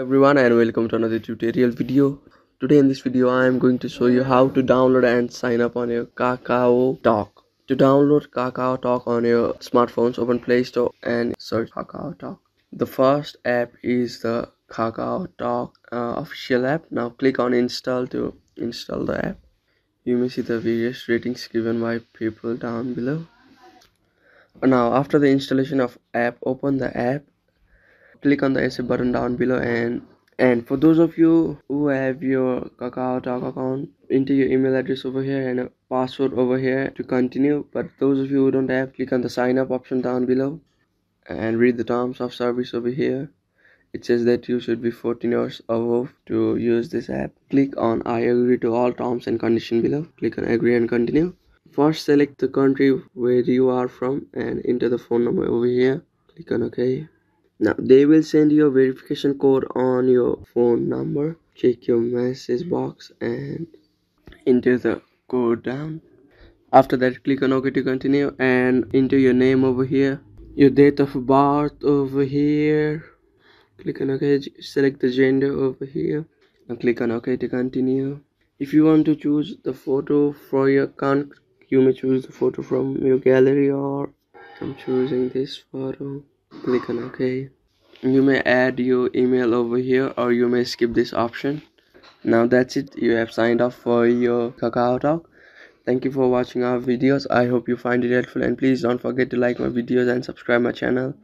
everyone and welcome to another tutorial video. Today in this video i am going to show you how to download and sign up on your kakao talk. To download kakao talk on your smartphones open play store and search kakao talk. The first app is the kakao talk uh, official app. Now click on install to install the app. You may see the various ratings given by people down below. Now after the installation of app open the app click on the accept button down below and and for those of you who have your kakao talk account enter your email address over here and a password over here to continue. But those of you who don't have click on the sign up option down below and read the terms of service over here. It says that you should be 14 years above to use this app. Click on i agree to all terms and condition below. Click on agree and continue. First select the country where you are from and enter the phone number over here. Click on ok now they will send you a verification code on your phone number check your message box and enter the code down. After that click on ok to continue and enter your name over here your date of birth over here. Click on ok select the gender over here. And click on ok to continue. If you want to choose the photo for your account you may choose the photo from your gallery or i'm choosing this photo click on ok. You may add your email over here or you may skip this option. Now that's it. You have signed up for your kakao talk. Thank you for watching our videos. I hope you find it helpful and please don't forget to like my videos and subscribe my channel